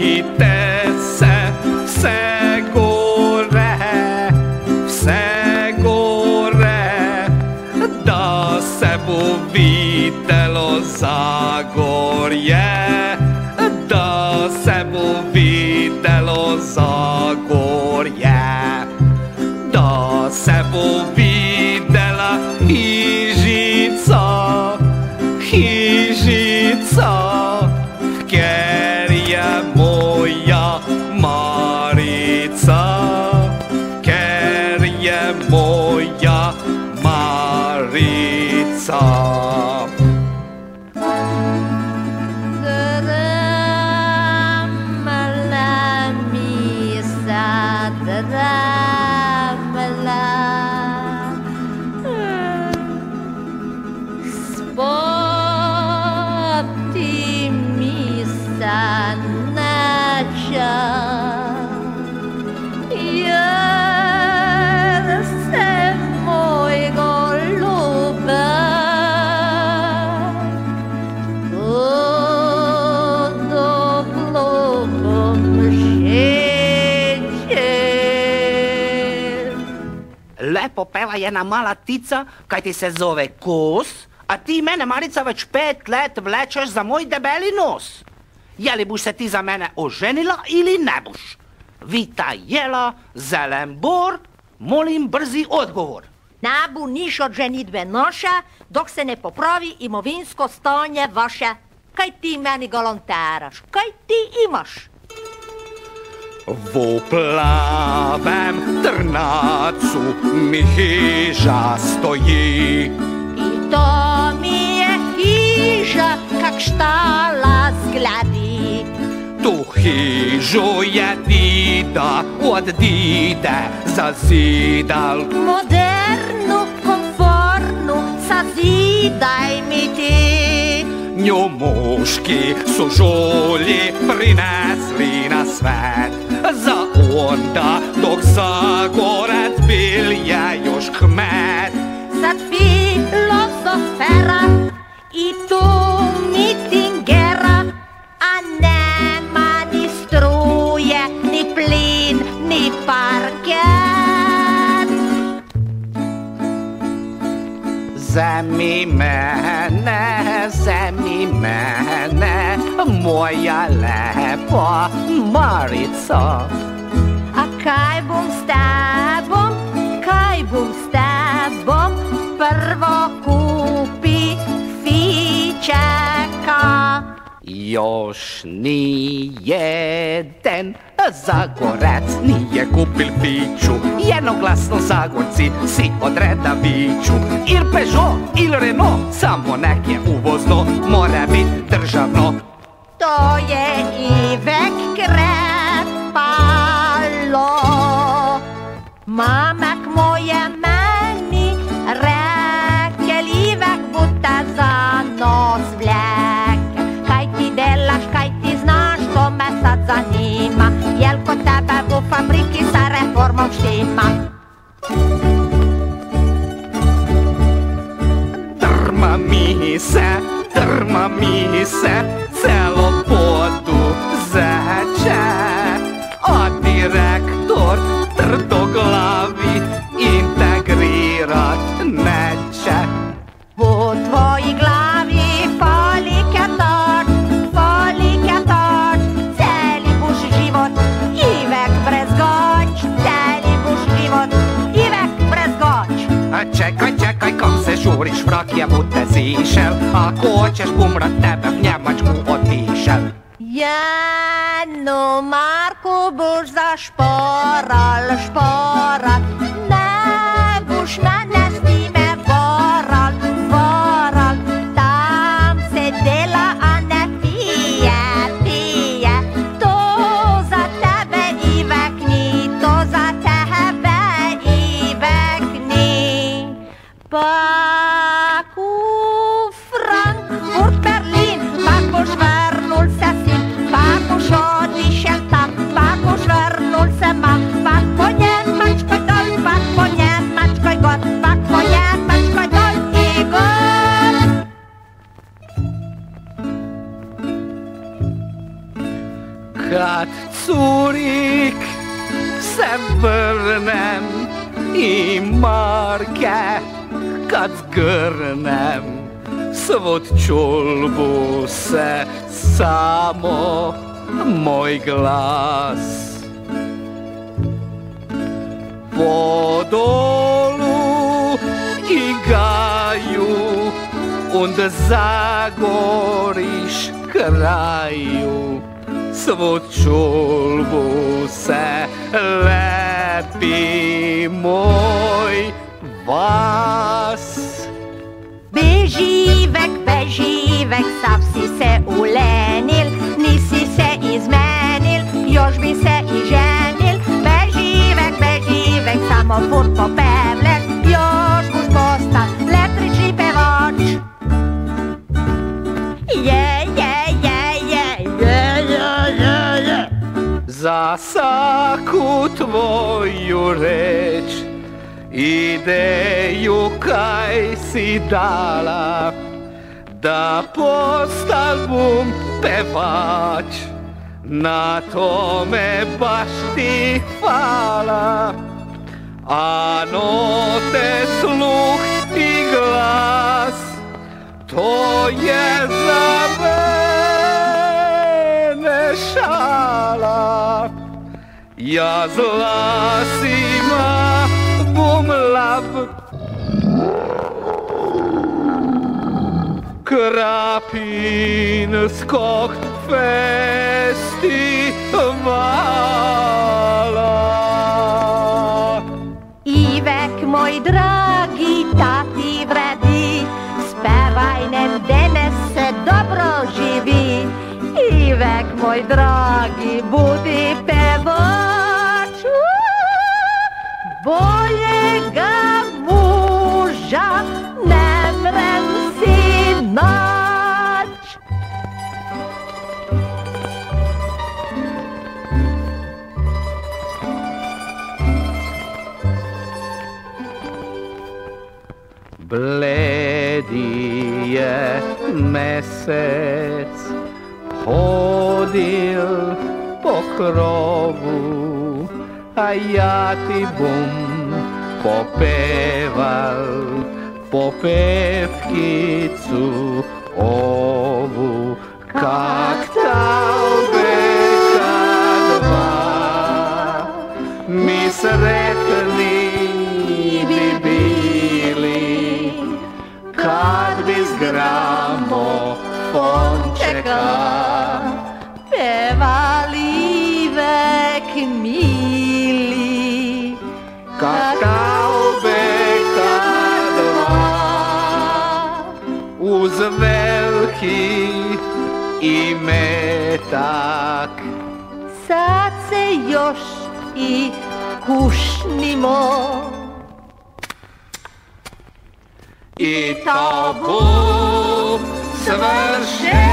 vidite se, vse gore, vse gore, da se bo videlo zagorje, da se bo videlo zagorje, da se bo videla Rīcā. Lepo peva ena mala tica, kaj ti se zove kos, a ti mene, Marica, več pet let vlečeš za moj debeli nos. Je li boš se ti za mene oženila ali ne boš? Vita jela, zelen bor, molim brzi odgovor. Ne bo niš od ženitve naše, dok se ne popravi imovinsko stanje vaše. Kaj ti meni galonteraš? Kaj ti imaš? V plavem trnacu mi hiža stoji. I to mi je hiža, kak štala zgledi. Tu hižu je dida od dide zazidal. Modernu, konfornu, sazidaj mi ti. Njo muški so žolji prinesli na svet. Za onda, dok zagorec bil je još kmet. Sad filozofera i tu mitingera, a nema ni struje, ni plin, ni parket. Zemi mene, mene, moja lepa Marica. A kaj bom s Još ni jeden Zagorec nije kupil piću Jednoglasno Zagorci si od reda viću. Il Peugeot, il Renault Samo nek je uvozno Mora bit državno. To je Ivek krepalo. Mamak Baum stehen misa, derma misa. czekaj, czekaj, koncesjoris brakje mu te zésel, a kocses bumra tebe nyamacs kuvatésel. Jeno Marko boš zašporal, šporal, ne boš ne. Látszódik szemből nem, imarke, kacgörnem, Svod čolbu se samo moj glas Po dolu igaju Und zagoriš kraju svod čulbu se lepi moj vas. Beživek, beživek, sav si se ulenil, nisi se izmenil, još bi se i ženil. Beživek, beživek, samo furt popevlen, ideju kaj si dala da postavim pevač. Na tome baš ti hvala. A note sluh i glas to je za mene šala. Ja z lasima bom lav Krapin skok festivala Ivek, moj dragi, tati vredi, spevaj nem danes se dobro živi. Ivek, moj dragi, budi pevač. Boljega moža ne mrem si nač. Bledi je mesec hodil po krovu, a ja ti bom popeval popevkicu ovu, kak ta obeka dva, mi sretni bi bili, kad bi zgramo fončeka. Pevali uz veliki imetak. Sad se još i kušnimo. I to bu svršen.